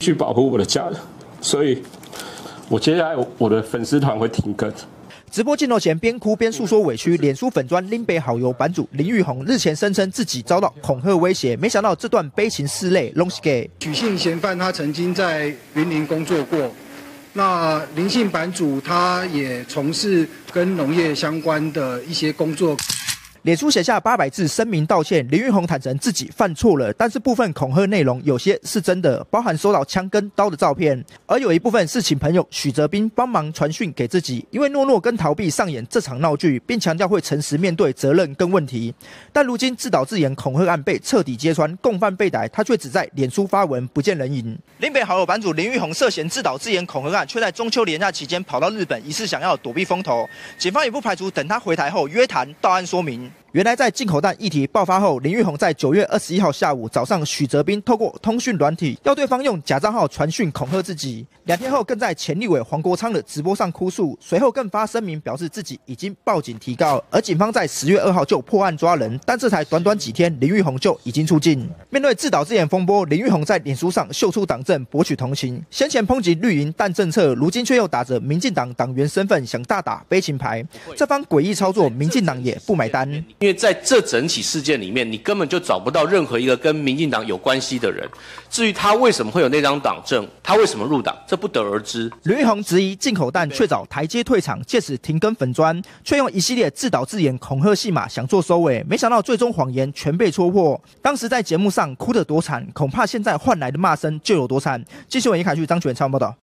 去保护我的家人，所以我接下来我的粉丝团会停更。直播镜头前边哭边诉说委屈，脸书粉砖林北好友版主林玉红日前声称自己遭到恐吓威胁，没想到这段悲情事泪。龙 o 给许姓嫌犯他曾经在云林工作过，那林姓版主他也从事跟农业相关的一些工作。脸书写下八百字声明道歉，林玉红坦诚自己犯错了，但是部分恐吓内容有些是真的，包含收到枪跟刀的照片，而有一部分是请朋友许哲斌帮忙传讯给自己，因为诺诺跟逃避上演这场闹剧，并强调会诚实面对责任跟问题。但如今自导自演恐吓案被彻底揭穿，共犯被逮，他却只在脸书发文不见人影。林北好友版主林玉红涉嫌自导自演恐吓案，却在中秋连假期间跑到日本，疑似想要躲避风头，警方也不排除等他回台后约谈到案说明。原来在进口蛋议题爆发后，林玉红在九月二十一号下午早上，许哲斌透过通讯软体要对方用假账号传讯恐吓自己。两天后，更在前立委黄国昌的直播上哭诉，随后更发声明表示自己已经报警提告。而警方在十月二号就破案抓人，但这才短短几天，林玉红就已经出境。面对自导自演风波，林玉红在脸书上秀出党政，博取同情。先前抨击绿营但政策，如今却又打着民进党党员身份想大打悲情牌，这番诡异操作，民进党也不买单。因为在这整起事件里面，你根本就找不到任何一个跟民进党有关系的人。至于他为什么会有那张党证，他为什么入党，这不得而知。吕玉红质疑进口蛋，却找台阶退场，借此停更粉砖，却用一系列自导自演恐吓戏码想做收尾，没想到最终谎言全被戳破。当时在节目上哭得多惨，恐怕现在换来的骂声就有多惨。继续为一凯去张全超报道。